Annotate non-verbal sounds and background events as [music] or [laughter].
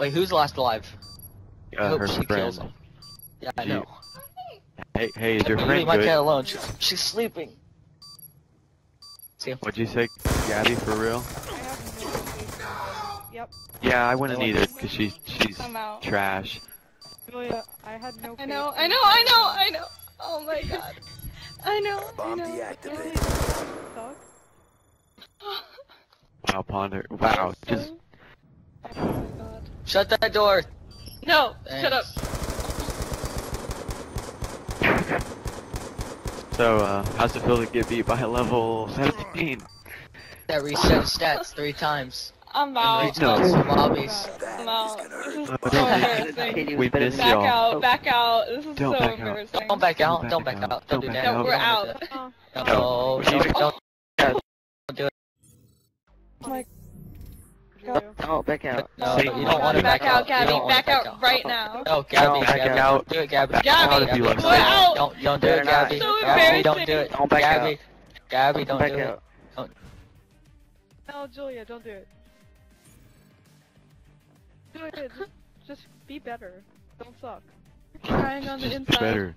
Wait, who's last alive? I Uh, hope her she kills him. Yeah, I She- know. Hey, hey, is your Leave friend my cat alone. She, she's sleeping. See, What'd you say, Gabby? For real? I have no faith. Yep. Yeah, I wouldn't I need like- it because she's she's trash. Julia, I had no I know, I know. I know, I know. Oh my god. I know, I Bomb know. Julia, deactivated. Wow, Ponder. Wow, just my god. Shut that door. No, shut up. so. Uh, how's it feel to get beat by a level 17? That reset stats three times. I'm out. No. regionals lobbies. I'm out. This is so don't- embarrassing. We miss Back y'all. out, back out. This is Don't so back out. embarrassing. Don't back out. Don't Don't back back out. out. Don't don't Don't that. back No, we're Don't do out. that. Oh, No, No. don't, don't, don't Julia. Oh, back out. No, Say- you don't want to back out, Gabby. don't wanna Back out right now. No, Gabby, back Gabby, out. don't it, Gabby. Back Gabby, out if you love we're Satan. out. Don't, don't do it. Gabby. So Gabby, don't do it. Don't back Gabby, Gabby, don't back do out. it. No, Julia, don't do it. Julia, just, just be better. Don't suck. [laughs] Crying on the Just inside. better.